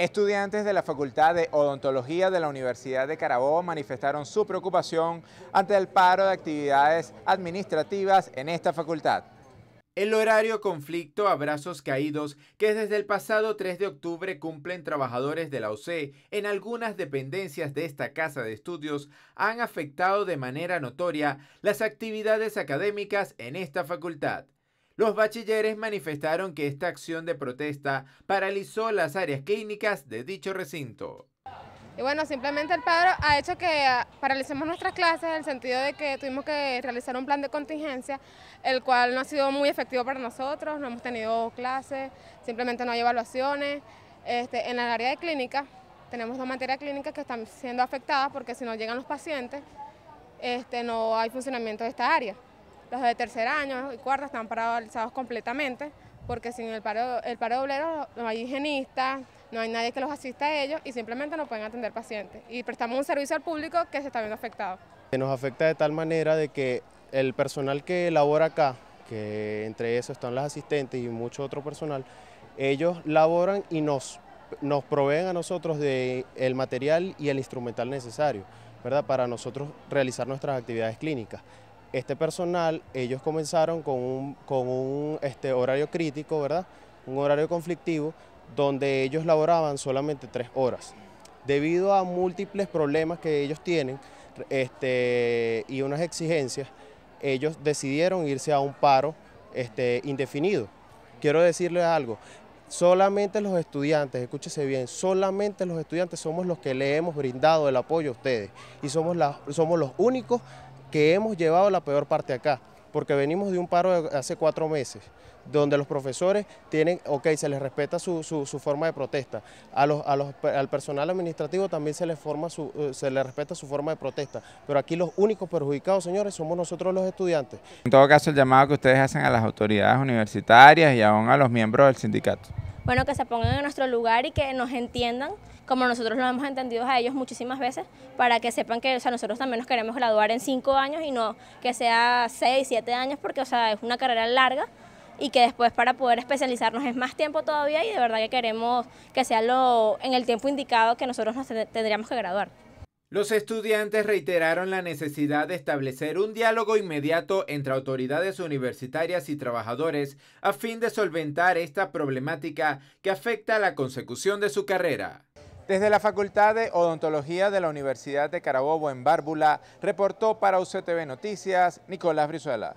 Estudiantes de la Facultad de Odontología de la Universidad de Carabobo manifestaron su preocupación ante el paro de actividades administrativas en esta facultad. El horario conflicto a brazos caídos que desde el pasado 3 de octubre cumplen trabajadores de la UC en algunas dependencias de esta casa de estudios han afectado de manera notoria las actividades académicas en esta facultad. Los bachilleres manifestaron que esta acción de protesta paralizó las áreas clínicas de dicho recinto. Y bueno, simplemente el paro ha hecho que ah, paralicemos nuestras clases en el sentido de que tuvimos que realizar un plan de contingencia, el cual no ha sido muy efectivo para nosotros, no hemos tenido clases, simplemente no hay evaluaciones. Este, en el área de clínica tenemos dos materias clínicas que están siendo afectadas porque si no llegan los pacientes, este, no hay funcionamiento de esta área. Los de tercer año y cuarto están paralizados completamente porque sin el paro, el paro obrero no hay higienistas, no hay nadie que los asista a ellos y simplemente no pueden atender pacientes. Y prestamos un servicio al público que se está viendo afectado. Nos afecta de tal manera de que el personal que labora acá, que entre esos están las asistentes y mucho otro personal, ellos laboran y nos, nos proveen a nosotros del el material y el instrumental necesario, ¿verdad? Para nosotros realizar nuestras actividades clínicas. Este personal, ellos comenzaron con un, con un este, horario crítico, ¿verdad? Un horario conflictivo, donde ellos laboraban solamente tres horas. Debido a múltiples problemas que ellos tienen este, y unas exigencias, ellos decidieron irse a un paro este, indefinido. Quiero decirles algo, solamente los estudiantes, escúchese bien, solamente los estudiantes somos los que le hemos brindado el apoyo a ustedes y somos, somos los únicos que hemos llevado la peor parte acá, porque venimos de un paro de hace cuatro meses, donde los profesores tienen, ok, se les respeta su, forma de protesta, a los, al personal administrativo también se les, forma su, eh, se les respeta su forma de protesta, pero aquí los únicos perjudicados, señores, somos nosotros los estudiantes. En todo caso, el llamado que ustedes hacen a las autoridades universitarias y aún a los miembros del sindicato bueno, que se pongan en nuestro lugar y que nos entiendan como nosotros lo hemos entendido a ellos muchísimas veces, para que sepan que o sea, nosotros también nos queremos graduar en cinco años y no que sea seis, siete años, porque o sea, es una carrera larga y que después para poder especializarnos es más tiempo todavía y de verdad que queremos que sea lo, en el tiempo indicado que nosotros nos tendríamos que graduar. Los estudiantes reiteraron la necesidad de establecer un diálogo inmediato entre autoridades universitarias y trabajadores a fin de solventar esta problemática que afecta a la consecución de su carrera. Desde la Facultad de Odontología de la Universidad de Carabobo en Bárbula, reportó para UCTV Noticias Nicolás Brizuela.